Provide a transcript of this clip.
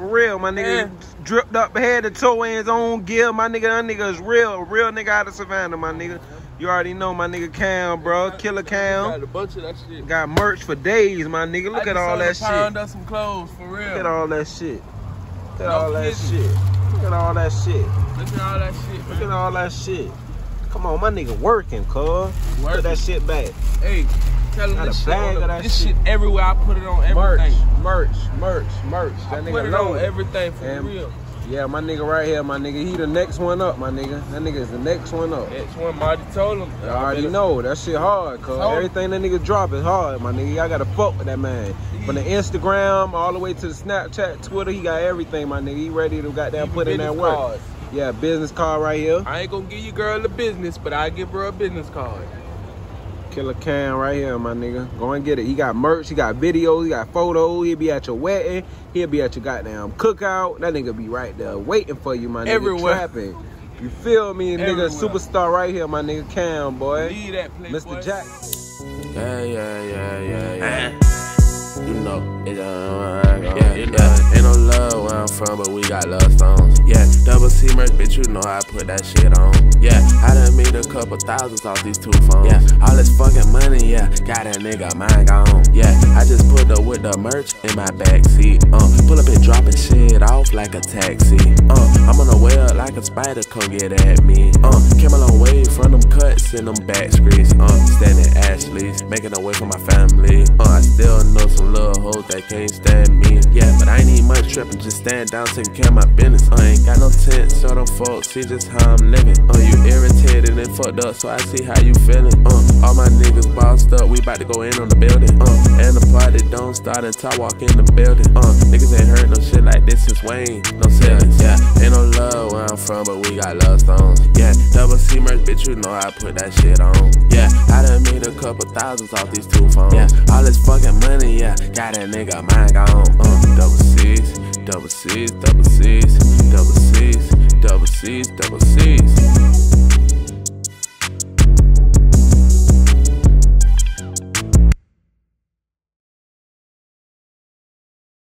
For real, my nigga Yeah. dripped up head to toe in his own gear. My nigga, that nigga is real, a real nigga out of Savannah, my nigga. You already know my nigga Cam, bro. Killer Got Cam. a bunch of that shit. Got merch for days, my nigga. Look I at all that shit. pound of some clothes for real. Look at all that shit. Look at No all that shit. Look at all that shit. Look at all that shit, Look at all that shit. Come on, my nigga working, cuz. Put that shit back. Hey, tell this shit. bag the- that this shit. shit everywhere. I put it on Merch, everything. merch, merch, merch. I That put nigga it on loaded. everything for And- real. Yeah, my nigga right here, my nigga. He the next one up, my nigga. That nigga is the next one up. Next one, Marty told him. I already know that shit hard, cuz everything that nigga drop is hard, my nigga. Y'all gotta fuck with that man. From the Instagram all the way to the Snapchat, Twitter, he got everything, my nigga. He ready to goddamn put in that work. cards. Yeah, business card right here. I ain't gonna give you girl a business, but I give her a business card. Killer Cam right here, my nigga. Go and get it. He got merch, he got videos, he got photos. He'll be at your wedding. He'll be at your goddamn cookout. That nigga be right there waiting for you, my nigga. Everywhere. Trapping. You feel me, nigga? Superstar right here, my nigga Cam, boy. Leave that place, Mr. boy. Jack. Yeah, yeah, yeah, yeah, from, but we got love songs. Yeah, double C merch, bitch, you know I put that shit on. Yeah, I done made a couple thousands off these two phones. Yeah, all this fucking money, yeah, got a nigga mind gone. Yeah, I just put up with the merch in my backseat. Uh, pull up and dropping shit off like a taxi. Uh, I'm on way up like a spider, come get at me. Uh, came a long way from them cuts and them back streets. Uh, standing Ashley's, making a way for my family. Uh, I still know some little hoes that can't stand me. Yeah, but I ain't need much tripping, just stand down, taking care of my business. Uh, ain't got no so see just how I'm living. Uh, you irritated and fucked up, so I see how you feeling. Uh, all my niggas bossed up, we about to go in on the building. Uh, and the party don't start until I walk in the building. Uh, niggas ain't heard no shit like this since Wayne, no ceilings. Yeah, ain't no love where I'm from, but we got love songs. Yeah, double C merch, bitch, you know I put that shit on. Yeah, I done made a couple thousands off these two phones. Yeah, all this fucking money, yeah, got a nigga mind gone. Uh, double C's, double C's, double C's, double C's, double C's, double C's.